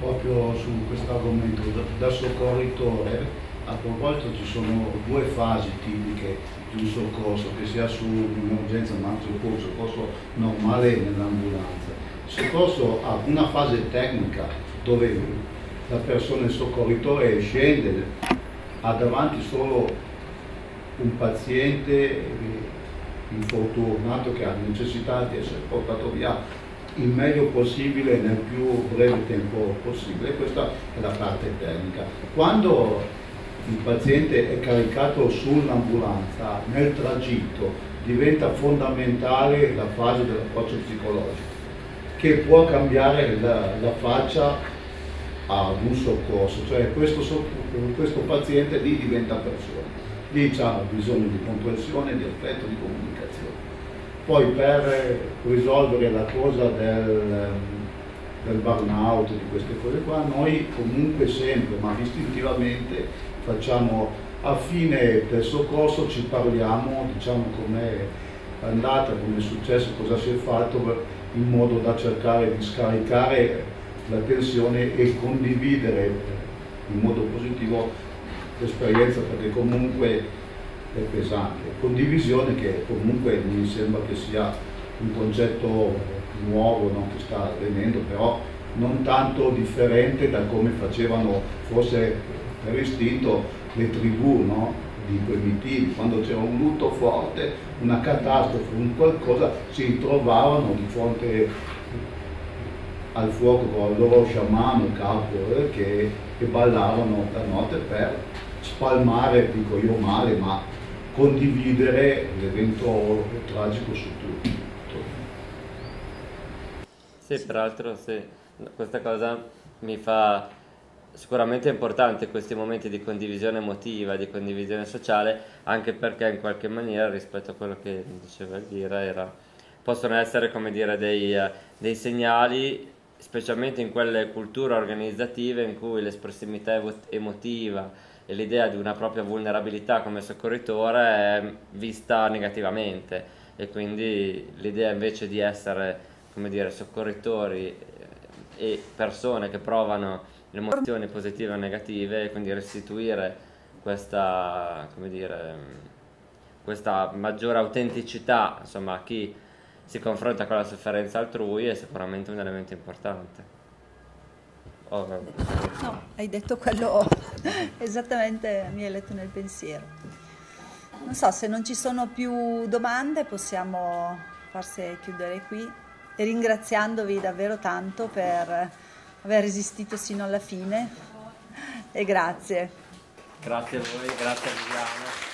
proprio su questo argomento da, da soccorritore. A proposito ci sono due fasi tipiche di un soccorso, che sia su un'emergenza ma anche sul soccorso normale nell'ambulanza. Il soccorso ha una fase tecnica dove la persona, il soccorritore scende, ha davanti solo un paziente infortunato che ha necessità di essere portato via il meglio possibile nel più breve tempo possibile. Questa è la parte tecnica. Quando il paziente è caricato sull'ambulanza, nel tragitto diventa fondamentale la fase dell'approccio psicologico, che può cambiare la, la faccia ad un soccorso, cioè questo, questo paziente lì diventa persona, lì ha bisogno di comprensione, di affetto, di comunicazione. Poi per risolvere la cosa del, del burnout, di queste cose qua, noi comunque sempre, ma istintivamente, facciamo a fine del soccorso ci parliamo, diciamo com'è andata, come è successo, cosa si è fatto, in modo da cercare di scaricare la tensione e condividere in modo positivo l'esperienza, perché comunque è pesante. Condivisione che comunque mi sembra che sia un concetto nuovo no? che sta avvenendo, però non tanto differente da come facevano forse per istinto le tribù no? di primitivi, quando c'era un lutto forte, una catastrofe, un qualcosa, si trovavano di fronte al fuoco con il loro sciamano, capo, eh, che, che ballavano la notte per spalmare, dico io male, ma condividere l'evento tragico su tutti. Sì, peraltro sì. questa cosa mi fa sicuramente importante questi momenti di condivisione emotiva, di condivisione sociale, anche perché in qualche maniera rispetto a quello che diceva Elvira era, possono essere come dire dei, dei segnali specialmente in quelle culture organizzative in cui l'espressività emotiva l'idea di una propria vulnerabilità come soccorritore è vista negativamente e quindi l'idea invece di essere come dire, soccorritori eh, e persone che provano emozioni positive o negative e quindi restituire questa, dire, questa maggiore autenticità insomma, a chi si confronta con la sofferenza altrui è sicuramente un elemento importante. Oh, no, hai detto quello esattamente, mi hai letto nel pensiero. Non so, se non ci sono più domande possiamo forse chiudere qui e ringraziandovi davvero tanto per aver resistito sino alla fine e grazie. Grazie a voi, grazie a Viviana.